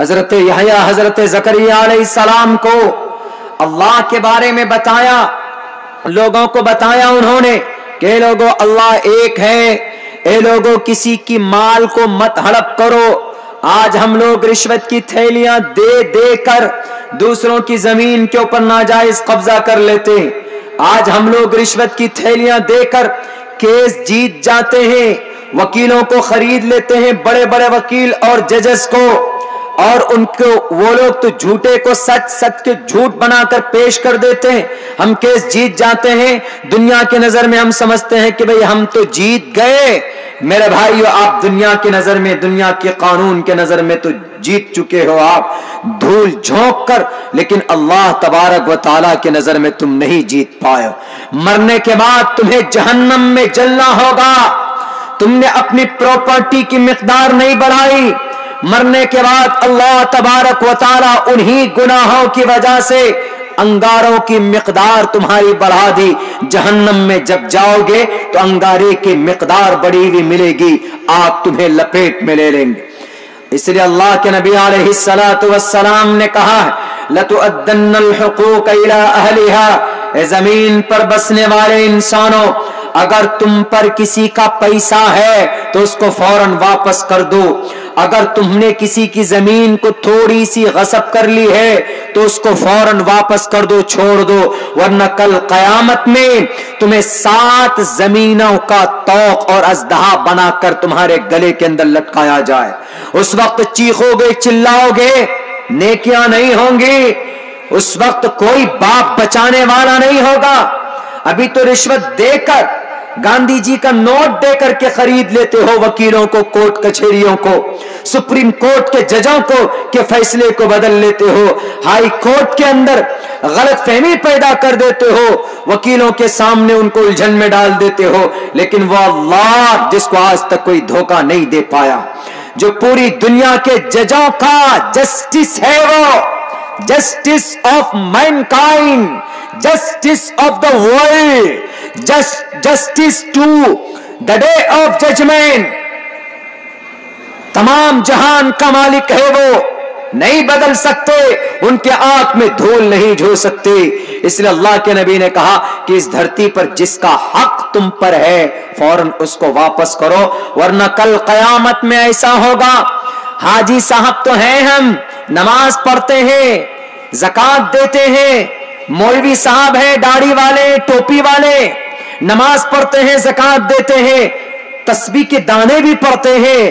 حضرت یحییٰ، حضرت زکریہ علیہ السلام کو اللہ کے بارے میں بتایا، لوگوں کو بتایا انہوں نے کہ لوگوں اللہ ایک ہے۔ اے لوگوں کسی کی مال کو مت ہڑپ کرو۔ آج ہم لوگ رشوت کی تھیلیاں دے دے کر دوسروں کی زمین کے اوپر ناجائز قبضہ کر لیتے ہیں۔ آج ہم لوگ رشوت کی تھیلیاں دے کر کیس جیت جاتے ہیں۔ وکیلوں کو خرید لیتے ہیں، بڑے بڑے وکیل اور ججز کو۔ اور ان کو وہ لوگ تو جھوٹے کو سچ سچ کے جھوٹ بنا کر پیش کر دیتے ہیں۔ ہم کیس جیت جاتے ہیں۔ دنیا کے نظر میں ہم سمجھتے ہیں کہ بھئی ہم تو جیت گئے۔ میرے بھائیو، آپ دنیا کی نظر میں، دنیا کے قانون کے نظر میں تو جیت چکے ہو آپ۔ دھول جھونک کر، لیکن اللہ تبارک و تعالیٰ کے نظر میں تم نہیں جیت پائے مرنے کے بعد تمہیں جہنم میں جلنا ہوگا۔ تم نے اپنی پراپرٹی کی مقدار نہیں بڑھائی۔ مرنے کے بعد اللہ تبارک و تعالیٰ انہی گناہوں کی وجہ سے انگاروں کی مقدار تمہاری بڑھا دی۔ جہنم میں جب جاؤ گے تو انگارے کی مقدار بڑی ہوئی ملے گی۔ آپ تمہیں لپیٹ میں لے لیں گے۔ اس لیے اللہ کے نبی علیہ السلام والسلام نے کہا، لَتُؤَدَّنَّ الْحُقُوقَ إِلَىٰ أَهْلِهَا اے زمین پر بسنے والے انسانوں، اگر تم پر کسی کا پیسہ ہے تو اس کو فوراً واپس کر دو۔ اگر تم نے کسی کی زمین کو تھوڑی سی غصب کر لی ہے، تو اس کو فوراً واپس کر دو، چھوڑ دو، ورنہ کل قیامت میں تمہیں سات زمینوں کا توق اور ازدہا بنا کر تمہارے گلے کے اندر لٹکایا جائے۔ اس وقت چیخو گے چلاؤ گے نیکیاں نہیں ہوں گی۔ اس وقت کوئی باپ بچانے والا نہیں ہوگا۔ ابھی تو رشوت دے کر گاندھی جی کا نوٹ دے کر کے خرید لیتے ہو وکیلوں کو کوٹ کچہریوں کو، سپریم کورٹ کے ججوں کو کے فیصلے کو بدل لیتے ہو۔ ہائی کورٹ کے اندر غلط فہمی پیدا کر دیتے ہو۔ وکیلوں کے سامنے ان کو الجھن میں ڈال دیتے ہو۔ لیکن وہ اللہ جس کو آج تک کوئی دھوکہ نہیں دے پایا، جو پوری دنیا کے ججوں کا جسٹس ہے وہ۔ Justice of mankind, justice of the world. Justice to the day of judgement تمام جہان کا مالک ہے وہ، نہیں بدل سکتے، ان کے آنکھ میں دھول نہیں جھو سکتے۔ اس لیے اللہ کے نبی نے کہا کہ اس دھرتی پر جس کا حق تم پر ہے، فوراً اس کو واپس کرو، ورنہ کل قیامت میں ایسا ہوگا۔ حاجی صاحب تو ہیں ہم، نماز پڑھتے ہیں زکات دیتے ہیں مولوی صاحب ہیں، داڑھی والے، ٹوپی والے، نماز پڑھتے ہیں، زکات دیتے ہیں، تسبیح کے دانے بھی پڑھتے ہیں،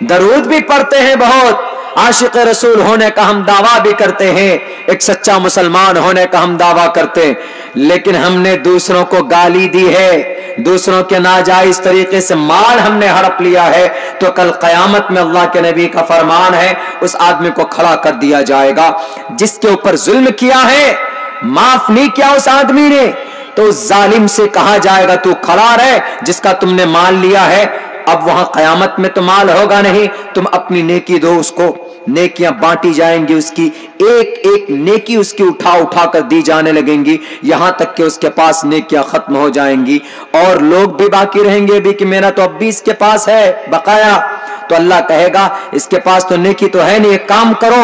درود بھی پڑھتے ہیں بہت۔ عاشق رسول ہونے کا ہم دعویٰ بھی کرتے ہیں، ایک سچا مسلمان ہونے کا ہم دعویٰ کرتے ہیں۔ لیکن ہم نے دوسروں کو گالی دی ہے، دوسروں کے ناجائز طریقے سے مال ہم نے ہڑپ لیا ہے۔ تو کل قیامت میں اللہ کے نبی کا فرمان ہے، اس آدمی کو کھڑا کر دیا جائے گا۔ جس کے اوپر ظلم کیا ہے معاف نہیں کیا اس آدمی نے؟ تو ظالم سے کہا جائے گا، تو کھڑا رہے جس کا تم نے مال لیا ہے، اب وہاں قیامت میں تو مال ہوگا نہیں۔ تم اپنی نیکی دو اس کو، نیکیاں بانٹی جائیں گی اس کی۔ ایک ایک نیکی اس کی اٹھا اٹھا کر دی جانے لگیں گی۔ یہاں تک کہ اس کے پاس نیکیاں ختم ہو جائیں گی۔ اور لوگ بھی باقی رہیں گے بھی کہ میرا تو اب بھی اس کے پاس ہے، بقایا۔ تو اللہ کہے گا، اس کے پاس تو نیکی تو ہے نہیں، ایک کام کرو،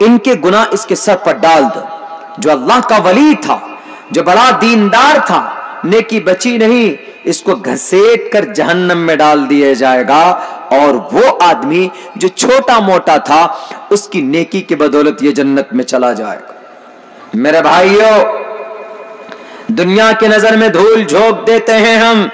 ان کے گناہ اس کے سر پر ڈال دو۔ جو اللہ کا ولی تھا، جو بڑا دیندار تھا، نیکی بچی نہیں، اس کو گھسیٹ کر جہنم میں ڈال دیا جائے گا۔ اور وہ آدمی جو چھوٹا موٹا تھا، اس کی نیکی کی بدولت یہ جنت میں چلا جائے گا۔ میرے بھائیوں دنیا کے نظر میں دھول جھونک دیتے ہیں ہم۔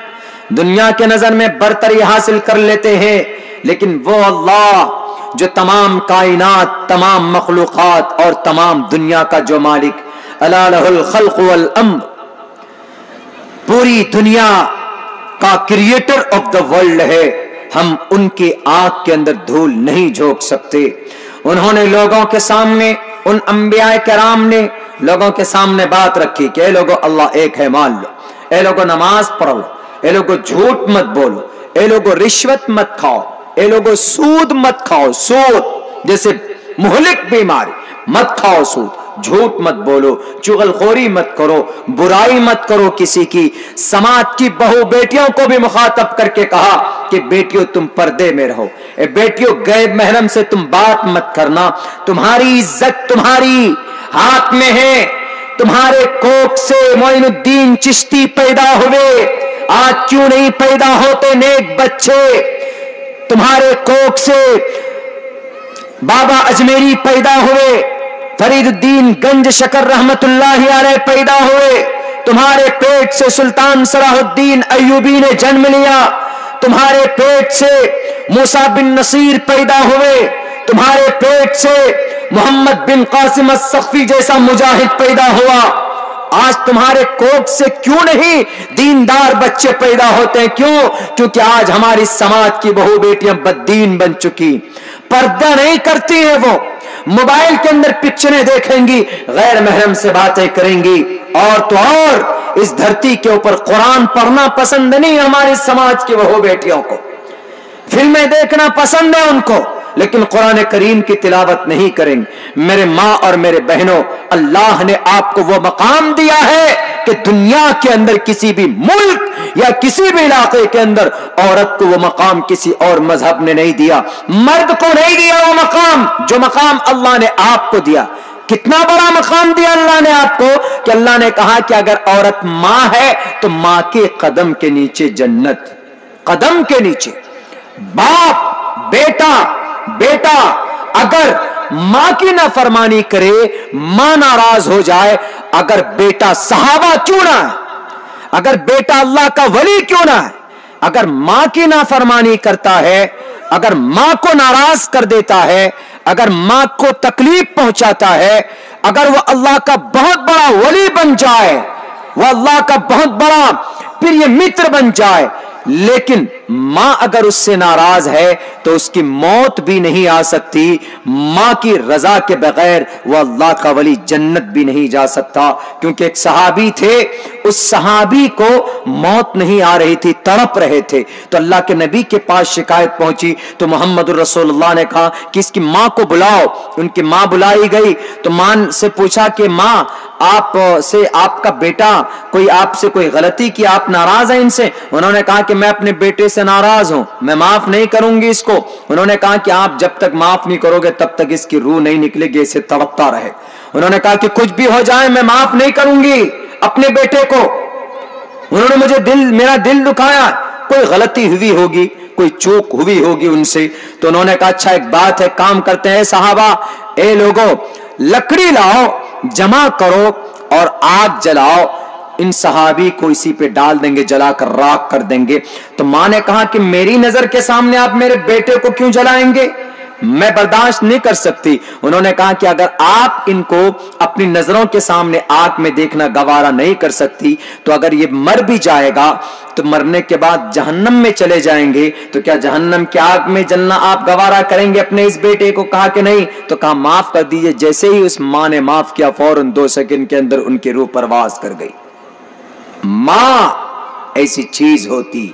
دنیا کے نظر میں برتری حاصل کر لیتے ہیں، لیکن وہ اللہ جو تمام کائنات، تمام مخلوقات اور تمام دنیا کا جو مالک اللہ الخلق والامر، پوری دنیا کا کریٹر آف دا ورلڈ ہے، ہم ان کی آنکھ کے اندر دھول نہیں جھوک سکتے۔ انہوں نے لوگوں کے سامنے، ان انبیاء کرام نے لوگوں کے سامنے بات رکھی کہ اے لوگو، اللہ ایک ہے، مان لو۔ اے لوگو، نماز پڑھو۔ اے لوگو، جھوٹ مت بولو۔ اے لوگو، رشوت مت کھاؤ۔ اے لوگو، سود مت کھاؤ، سود۔ جیسے مہلک بیماری، مت کھاؤ سود۔ جھوٹ مت بولو چغل خوری مت کرو، برائی مت کرو کسی کی۔ سماج کی بہو بیٹیوں کو بھی مخاطب کر کے کہا کہ بیٹیوں تم پردے میں رہو۔ اے بیٹیوں غیب محرم سے تم بات مت کرنا۔ تمہاری عزت تمہاری ہاتھ میں ہے۔ تمہارے کوک سے معین الدین چشتی پیدا ہوئے۔ آج کیوں نہیں پیدا ہوتے نیک بچے؟ تمہارے کوک سے بابا اجمیری پیدا ہوئے، فرید الدین گنج شکر رحمت اللہ علیہ پیدا ہوئے، تمہارے پیٹ سے سلطان صلاح الدین ایوبی نے جنم لیا، تمہارے پیٹ سے موسا بن نصیر پیدا ہوئے، تمہارے پیٹ سے محمد بن قاسم السخفی جیسا مجاہد پیدا ہوا۔ آج تمہارے کوٹ سے کیوں نہیں دیندار بچے پیدا ہوتے ہیں؟ کیوں؟ کیونکہ آج ہماری سماج کی بہو بیٹیاں بددین بن چکی۔ پردہ نہیں کرتی ہیں وہ۔ موبائل کے اندر پکچریں دیکھیں گی، غیر محرم سے باتیں کریں گی۔ اور تو اور، اس دھرتی کے اوپر قرآن پڑھنا پسند نہیں ہماری سماج کی بہو بیٹیوں کو۔ فلمیں دیکھنا پسند ہے ان کو۔ لیکن قرآن کریم کی تلاوت نہیں کریں گے میرے ماں اور میرے بہنوں، اللہ نے آپ کو وہ مقام دیا ہے کہ دنیا کے اندر کسی بھی ملک یا کسی بھی علاقے کے اندر عورت کو وہ مقام کسی اور مذہب نے نہیں دیا۔ مرد کو نہیں دیا وہ مقام، جو مقام اللہ نے آپ کو دیا۔ کتنا بڑا مقام دیا اللہ نے آپ کو کہ اللہ نے کہا کہ اگر عورت ماں ہے تو ماں کے قدم کے نیچے جنت، قدم کے نیچے۔ باپ، بیٹا بیٹا، اگر ماں کی نہ فرمانی کرے، ماں ناراض ہو جائے، اگر بیٹا صحابہ کیوں نہ ہے اگر بیٹا اللہ کا ولی کیوں نہ ہے اگر ماں کی نہ فرمانی کرتا ہے، اگر ماں کو ناراض کر دیتا ہے، اگر ماں کو تکلیف پہنچاتا ہے، اگر وہ اللہ کا بہت بڑا ولی بن جائے، وہ اللہ کا بہت بڑا پھر یہ متر بن جائے، لیکن ماں اگر اس سے ناراض ہے تو اس کی موت بھی نہیں آ سکتی، ماں کی رضا کے بغیر وہ اللہ کا ولی جنت بھی نہیں جا سکتا۔ کیونکہ ایک صحابی تھے، اس صحابی کو موت نہیں آ رہی تھی، تڑپ رہے تھے۔ تو اللہ کے نبی کے پاس شکایت پہنچی، تو محمد الرسول اللہ نے کہا کہ اس کی ماں کو بلاؤ۔ ان کی ماں بلائی گئی، تو ماں سے پوچھا کہ ماں، آپ سے آپ کا بیٹا، کوئی آپ سے کوئی غلطی کی آپ ناراض ہیں ان سے؟ انہوں نے کہا کہ میں اپنے بیٹے سے ناراض ہوں۔ میں معاف نہیں کروں گی اس کو۔ انہوں نے کہا کہ آپ جب تک معاف نہیں کرو گے تب تک اس کی روح نہیں نکلے گی، اسے تڑپتا رہے۔ انہوں نے کہا کہ کچھ بھی ہو جائے، میں معاف نہیں کروں گی اپنے بیٹے کو۔ انہوں نے مجھے دل، میرا دل دکھایا۔ کوئی غلطی ہوئی ہوگی، کوئی چوک ہوئی ہوگی ان سے۔ تو انہوں نے کہا اچھا ایک بات ہے، کام کرتے ہیں صحابہ۔ اے لوگوں لکڑی لاؤ، جمع کرو اور آگ جلاؤ۔ ان صحابی کو اسی پہ ڈال دیں گے، جلا کر راک کر دیں گے۔ تو ماں نے کہا کہ میری نظر کے سامنے آپ میرے بیٹے کو کیوں جلائیں گے؟ میں برداشت نہیں کر سکتی۔ انہوں نے کہا کہ اگر آپ ان کو اپنی نظروں کے سامنے آگ میں دیکھنا گوارا نہیں کر سکتی، تو اگر یہ مر بھی جائے گا، تو مرنے کے بعد جہنم میں چلے جائیں گے۔ تو کیا جہنم کی آگ میں جلنا آپ گوارا کریں گے اپنے اس بیٹے کو؟ کہا کہ نہیں۔ تو کہا، معاف کر دیجیے۔ جیسے ہی اس ماں نے معاف کیا، فوراً دو سیکنڈ کے اندر ان کی روح پرواز کر گئی۔ ماں ایسی چیز ہوتی۔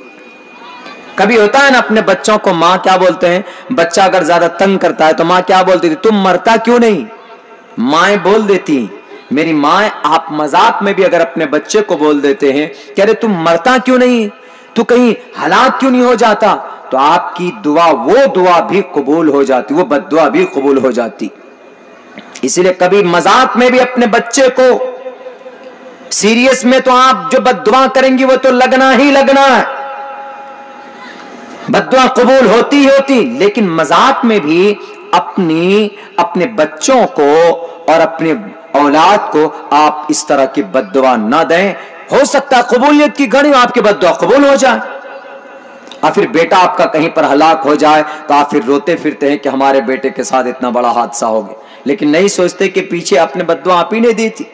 کبھی ہوتا ہے نا اپنے بچوں کو ماں کیا بولتے ہیں؟ بچہ اگر زیادہ تنگ کرتا ہے تو ماں کیا بولتی تھی؟ تم مرتا کیوں نہیں؟ مائیں بول دیتی۔ میری ماں آپ مذاق میں بھی اگر اپنے بچے کو بول دیتے ہیں کہ ارے تم مرتا کیوں نہیں؟ تو کہیں ہلاک کیوں نہیں ہو جاتا؟ تو آپ کی دعا، وہ دعا بھی قبول ہو جاتی، وہ بد دعا بھی قبول ہو جاتی۔ اسی لیے کبھی مذاق میں بھی اپنے بچے کو سیریس میں تو آپ جو بد دعا کریں گی وہ تو لگنا ہی لگنا ہے۔ بد دعا قبول ہوتی ہوتی، لیکن مذاق میں بھی اپنی، اپنے بچوں کو اور اپنے اولاد کو آپ اس طرح کی بد دعا نہ دیں۔ ہو سکتا ہے قبولیت کی گھڑی آپ کی بد دعا قبول ہو جائے۔ اور پھر بیٹا آپ کا کہیں پر ہلاک ہو جائے تو آپ پھر روتے پھرتے ہیں کہ ہمارے بیٹے کے ساتھ اتنا بڑا حادثہ ہو گیا۔ لیکن نہیں سوچتے کہ پیچھے اپنے بد دعا آپ ہی نے دی تھی۔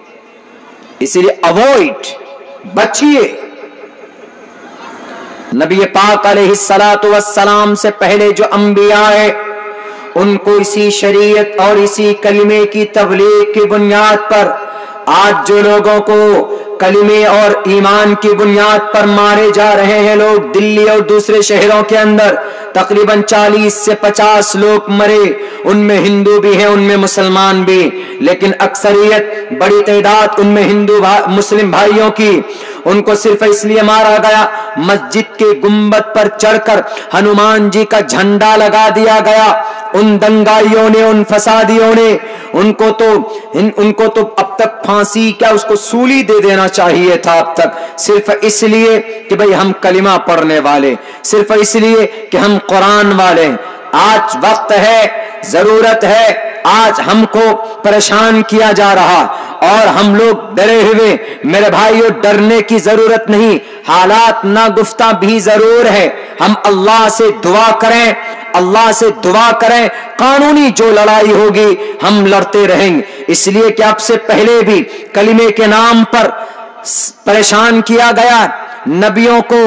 اسی لیے اوائڈ بچیے۔ نبی پاک علیہ السلام والسلام سے پہلے جو انبیاء ہے ان کو اسی شریعت اور اسی کلمے کی تبلیغ کی بنیاد پر آج جو لوگوں کو کلمے اور ایمان کی بنیاد پر مارے جا رہے ہیں لوگ دلی اور دوسرے شہروں کے اندر۔ تقریباً چالیس سے پچاس لوگ مرے۔ ان میں ہندو بھی ہیں، ان میں مسلمان بھی۔ لیکن اکثریت بڑی تعداد ان میں ہندو مسلم بھائیوں کی۔ ان کو صرف اس لیے مارا گیا مسجد کے گمبت پر چڑھ کر ہنومان جی کا جھنڈا لگا دیا گیا۔ ان دنگائیوں نے ان فسادیوں نے ان کو تو ان, ان کو تو اب تک پھانسی کیا اس کو سولی دے دینا چاہیے تھا اب تک؟ صرف اس لیے کہ بھئی ہم کلمہ پڑھنے والے صرف اس لیے کہ ہم قرآن والے۔ آج وقت ہے ضرورت ہے آج ہم کو پریشان کیا جا رہا۔ اور ہم لوگ ڈرے ہوئے، میرے بھائیوں ڈرنے کی ضرورت نہیں، حالات نہ گفتہ بھی ضرور ہے ہم اللہ سے دعا کریں، اللہ سے دعا کریں، قانونی جو لڑائی ہوگی، ہم لڑتے رہیں گے۔ اس لیے کہ اب سے پہلے بھی کلمے کے نام پر پریشان کیا گیا۔ نبیوں کو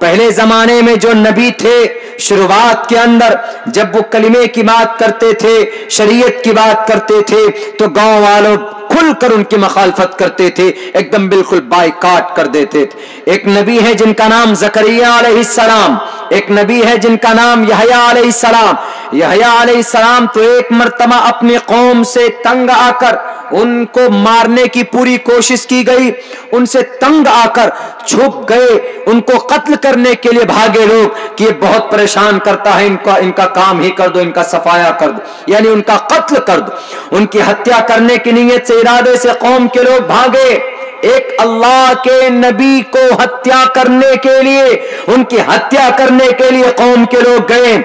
پہلے زمانے میں جو نبی تھے، شروعات کے اندر جب وہ کلمے کی بات کرتے تھے، شریعت کی بات کرتے تھے، تو گاؤں والوں کھل کر ان کی مخالفت کرتے تھے، ایک دم بالکل بائی کاٹ کر دیتے تھے۔ ایک نبی ہے جن کا نام زکریہ علیہ السلام، ایک نبی ہے جن کا نام یحییٰ علیہ السلام۔ یحییٰ علیہ السلام تو ایک مرتبہ اپنی قوم سے تنگ آ کر ان کو مارنے کی پوری کوشش کی گئی۔ ان سے تنگ آ کر چھپ گئے۔ ان کو قتل کرنے کے لیے بھاگے لوگ کہ یہ بہت پریشان کرتا ہے، ان کا ان کا کام ہی کر دو، ان کا صفایا کر دو۔ یعنی ان کا قتل کر دو۔ ان کی ہتیا کرنے کی نیت سے ارادے سے قوم کے لوگ بھاگے۔ ایک اللہ کے نبی کو ہتیا کرنے کے لیے، ان کی ہتیا کرنے کے لیے قوم کے لوگ گئے۔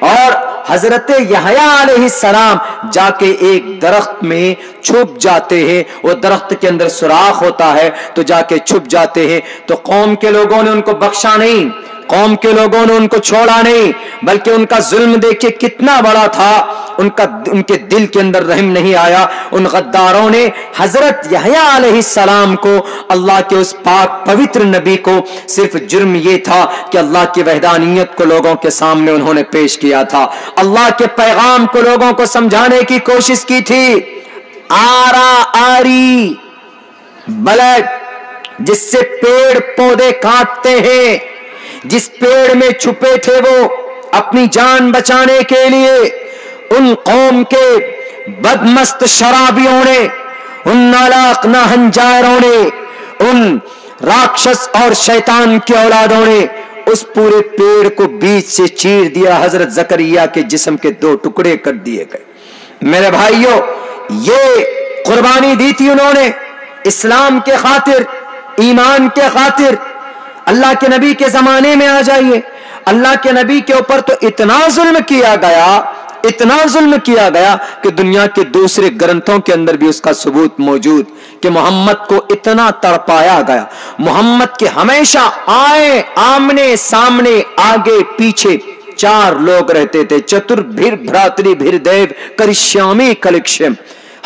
اور حضرت علیہ السلام جا کے ایک درخت میں چھپ جاتے ہیں۔ وہ درخت کے اندر سوراخ ہوتا ہے تو جا کے چھپ جاتے ہیں۔ تو قوم کے لوگوں نے ان کو بخشا نہیں۔ قوم کے لوگوں نے ان کو چھوڑا نہیں، بلکہ ان کا ظلم دیکھے کتنا بڑا تھا۔ ان کا ان کے دل کے اندر رحم نہیں آیا۔ ان غداروں نے حضرت یحییٰ علیہ السلام کو اللہ کے اس پاک پوتر نبی کو صرف جرم یہ تھا کہ اللہ کی وحدانیت کو لوگوں کے سامنے انہوں نے پیش کیا تھا۔ اللہ کے پیغام کو لوگوں کو سمجھانے کی کوشش کی تھی۔ آرا آری بلٹ جس سے پیڑ پودے کاٹتے ہیں۔ جس پیڑ میں چھپے تھے وہ اپنی جان بچانے کے لیے، ان قوم کے بدمست شرابیوں نے، ان نالاق نہنجاروں نے، ان راکشس اور شیطان کے اولادوں نے اس پورے پیڑ کو بیچ سے چیر دیا، حضرت زکریہ کے جسم کے دو ٹکڑے کر دیے گئے۔ میرے بھائیوں، یہ قربانی دی تھی انہوں نے، اسلام کے خاطر، ایمان کے خاطر اللہ کے نبی کے زمانے میں آ جائیے۔ اللہ کے نبی کے اوپر تو اتنا ظلم کیا گیا، اتنا ظلم کیا گیا کہ دنیا کے دوسرے گرنتھوں کے اندر بھی اس کا ثبوت موجود کہ محمد کو اتنا تڑپایا گیا۔ محمد کے ہمیشہ آئے، آمنے، سامنے، آگے، پیچھے چار لوگ رہتے تھے، چتر بھر بھراتری بھر دیو کرشیامی کلکشم۔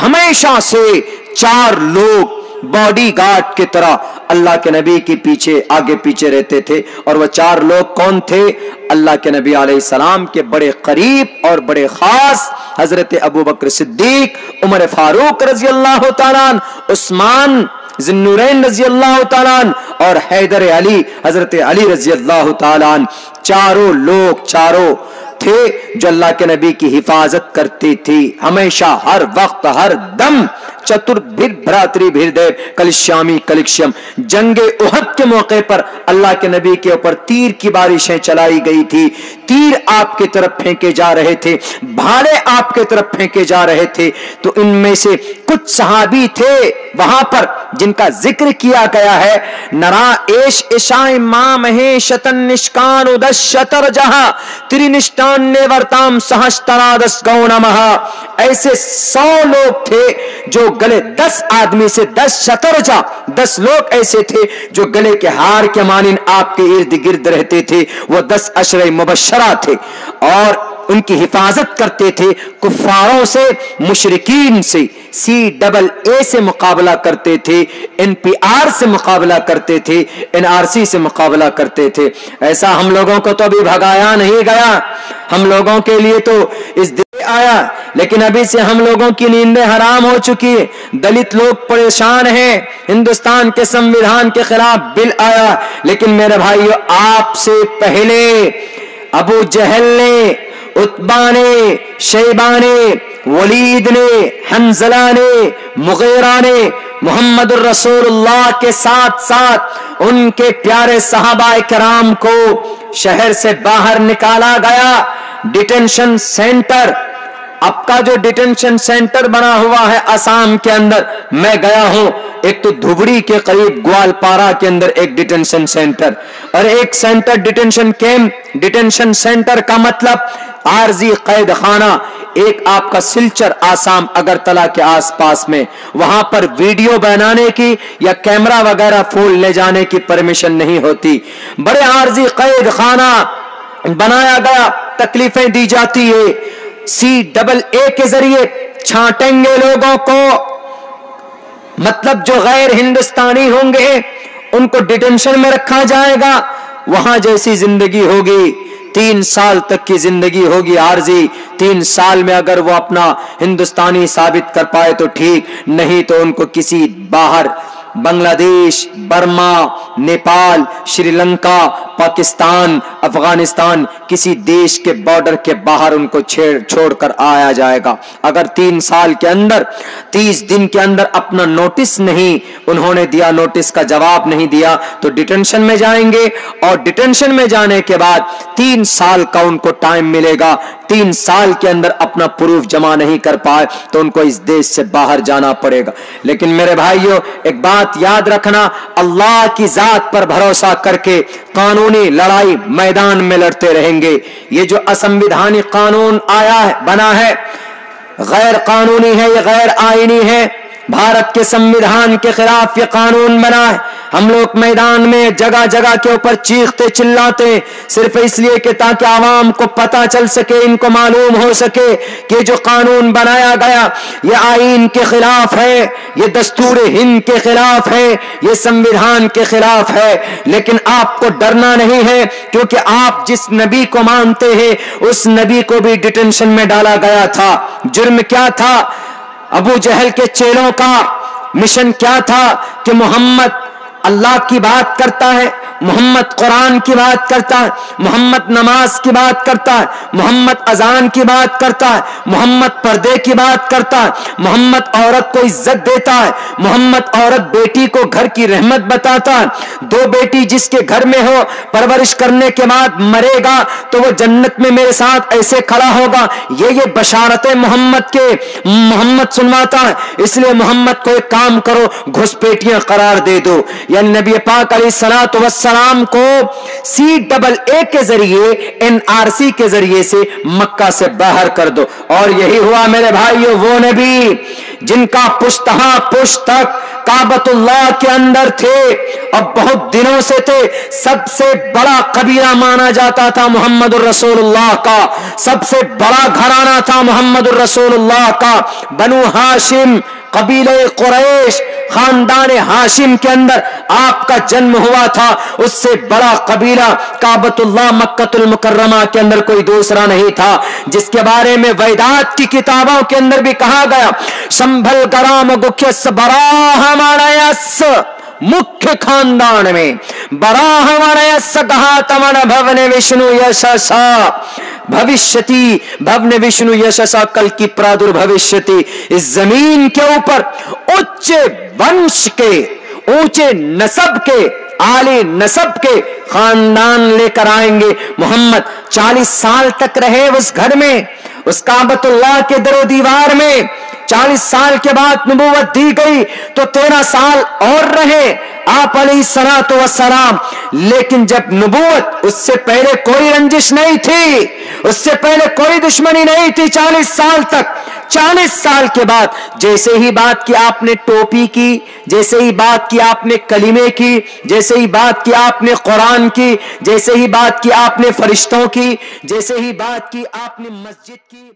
ہمیشہ سے چار لوگ باڈی گارڈ کی طرح اللہ کے نبی کے پیچھے، آگے پیچھے رہتے تھے۔ اور وہ چار لوگ کون تھے؟ اللہ کے نبی علیہ السلام کے بڑے قریب اور بڑے خاص حضرت ابو بکر صدیق، عمر فاروق رضی اللہ تعالیٰ عثمان ذنورین رضی اللہ تعالیٰ اور حیدر علی، حضرت علی رضی اللہ تعالیٰ چاروں لوگ، چاروں تھے جو اللہ کے نبی کی حفاظت کرتی تھی۔ ہمیشہ ہر وقت ہر دم چتر بھر بھراتری بھر دے۔ کل شامی کلکشم جنگ احد کے موقع پر اللہ کے نبی کے اوپر تیر کی بارشیں چلائی گئی تھی۔ تیر آپ کی طرف پھینکے جا رہے تھے۔ بھالے آپ کے طرف پھینکے جا رہے تھے۔ تو ان میں سے کچھ صحابی تھے وہاں پر جن کا ذکر کیا گیا ہے۔ نرا ایش اشائیں ماں مہے شتن نشکان ادس شتر جہاں۔ تری نشتان نے ورتام سہش ترادس گو نمہ ایسے سو لوگ تھے جو گلے دس آدمی سے دس شتر جا۔ دس لوگ ایسے تھے جو گلے کے ہار کے مانن آپ کے ارد گرد رہتے تھے۔ وہ دس اشر مبشرہ تھے۔ اور ان کی حفاظت کرتے تھے، کفاروں سے مشرقین سے، سی ڈبل اے سے مقابلہ کرتے تھے، این پی آر سے مقابلہ کرتے تھے، این آر سی سے مقابلہ کرتے تھے۔ ایسا ہم لوگوں کو تو ابھی بھگایا نہیں گیا۔ ہم لوگوں کے لیے تو اس دن آیا، لیکن ابھی سے ہم لوگوں کی نیندیں حرام ہو چکی دلت لوگ پریشان ہیں۔ ہندوستان کے سمویدھان کے خلاف بل آیا، لیکن میرے بھائیو، آپ سے پہلے ابو جہل نے اتبا نے شیبا نے ولید نے حنزلہ نے مغیرہ نے محمد الرسول اللہ کے ساتھ ساتھ ان کے پیارے صحابہ کرام کو شہر سے باہر نکالا گیا۔ ڈیٹینشن سینٹر، اب کا جو ڈیٹینشن سینٹر بنا ہوا ہے آسام کے اندر، میں گیا ہوں۔ ایک تو دھبڑی کے قریب گوال پارا کے اندر ایک ڈیٹینشن سینٹر۔ اور ایک centre detention camp, detention centre کا مطلب عارضی قید خانہ، ایک آپ کا سلچر آسام اگر تلا کے آس پاس میں۔ وہاں پر ویڈیو بنانے کی یا کیمرہ وغیرہ پھول لے جانے کی پرمیشن نہیں ہوتی۔ بڑے عارضی قید خانہ بنایا گیا، تکلیفیں دی جاتی ہے سی ڈبل اے کے ذریعے چھانٹیں گے لوگوں کو۔ مطلب جو غیر ہندوستانی ہوں گے، ان کو ڈیٹینشن میں رکھا جائے گا۔ وہاں جیسی زندگی ہوگی۔ تین سال تک کی زندگی ہوگی عارضی۔ تین سال میں اگر وہ اپنا ہندوستانی ثابت کر پائے تو ٹھیک، نہیں تو ان کو کسی باہر بنگلہ دیش، برما، نیپال، شری لنکا پاکستان، افغانستان کسی دیش کے بارڈر کے باہر ان کو چھوڑ کر آیا جائے گا۔ اگر تین سال کے اندر، تیس دن کے اندر اپنا نوٹس نہیں، انہوں نے دیا نوٹس کا جواب نہیں دیا، تو ڈیٹینشن میں جائیں گے۔ اور ڈیٹینشن میں جانے کے بعد تین سال کا ان کو ٹائم ملے گا۔ تین سال کے اندر اپنا پروف جمع نہیں کر پائے، تو ان کو اس دیش سے باہر جانا پڑے گا۔ لیکن میرے بھائیوں ایک بات یاد رکھنا، اللہ کی ذات پر بھروسہ کر کے قانون قانونی لڑائی میدان میں لڑتے رہیں گے۔ یہ جو اسمبدھانی قانون آیا ہے، بنا ہے، غیر قانونی ہے، یہ غیر آئینی ہے بھارت کے سمویدھان کے خلاف یہ قانون بنا ہے۔ ہم لوگ میدان میں جگہ جگہ کے اوپر چیختے، چلاتے، صرف اس لیے کہ تاکہ عوام کو پتا چل سکے، ان کو معلوم ہو سکے کہ جو قانون بنایا گیا، یہ آئین کے خلاف ہے، یہ دستور ہند کے خلاف ہے، یہ سمویدھان کے خلاف ہے۔ لیکن آپ کو ڈرنا نہیں ہے، کیونکہ آپ جس نبی کو مانتے ہیں، اس نبی کو بھی ڈیٹینشن میں ڈالا گیا تھا۔ جرم کیا تھا؟ ابو جہل کے چیلوں کا مشن کیا تھا کہ محمد اللہ کی بات کرتا ہے محمد قرآن کی بات کرتا ہے، محمد نماز کی بات کرتا ہے، محمد اذان کی بات کرتا ہے، محمد پردے کی بات کرتا ہے، محمد عورت کو عزت دیتا ہے، محمد عورت بیٹی کو گھر کی رحمت بتاتا ہے۔ دو بیٹی جس کے گھر میں ہو، پرورش کرنے کے بعد مرے گا تو وہ جنت میں میرے ساتھ ایسے کھڑا ہوگا۔ یہ یہ بشارت محمد کے۔ محمد سنواتا ہے، اس لیے محمد کو ایک کام کرو، گھس پیٹیاں قرار دے دو۔ یعنی نبی پاک علیہ السلام السلام کو سی ڈبل اے کے ذریعے، این آر سی کے ذریعے سے مکہ سے باہر کر دو۔ اور یہی ہوا میرے بھائیو، وہ نبی جن کا پشتہا پشت تک کابت اللہ کے اندر تھے اور بہت دنوں سے تھے۔ سب سے بڑا قبیلہ مانا جاتا تھا محمد الرسول اللہ کا۔ سب سے بڑا گھرانہ تھا محمد الرسول اللہ کا۔ بنو ہاشم، قبیلہ قریش خاندان ہاشم کے اندر آپ کا جنم ہوا تھا، اس سے بڑا قبیلہ کابت اللہ مکت المکرمہ کے اندر کوئی دوسرا نہیں تھا، جس کے بارے میں ویدات کی کتابوں کے اندر بھی کہا گیا، سنبھل گرام گکھس براہ مانیس مکھ خاندان میں۔ براہ مانیس کہا تمن بھون وشنو یشسا۔ بھوشتی بھون وشنو یشسا، کل کی پرادر بھوشتی اس زمین کے اوپر اچے ونش کے، اونچے نصب کے آلی نصب کے خاندان لے کر آئیں گے۔ محمد چالیس سال تک رہے اس گھر میں، اس کابت اللہ کے در و دیوار میں۔ چالیس سال کے بعد نبوت دی گئی تو تیرہ سال اور رہے آپ علیہ سرات وسلام لیکن جب نبوت اس سے پہلے کوئی رنجش نہیں تھی، اس سے پہلے کوئی دشمنی نہیں تھی چالیس سال تک۔ چالیس سال کے بعد جیسے ہی بات کی آپ نے ٹوپی کی، جیسے ہی بات کی آپ نے کلیمے کی، جیسے ہی بات کی آپ نے قرآن کی، جیسے ہی بات کی آپ نے فرشتوں کی، جیسے ہی بات کی آپ نے مسجد کی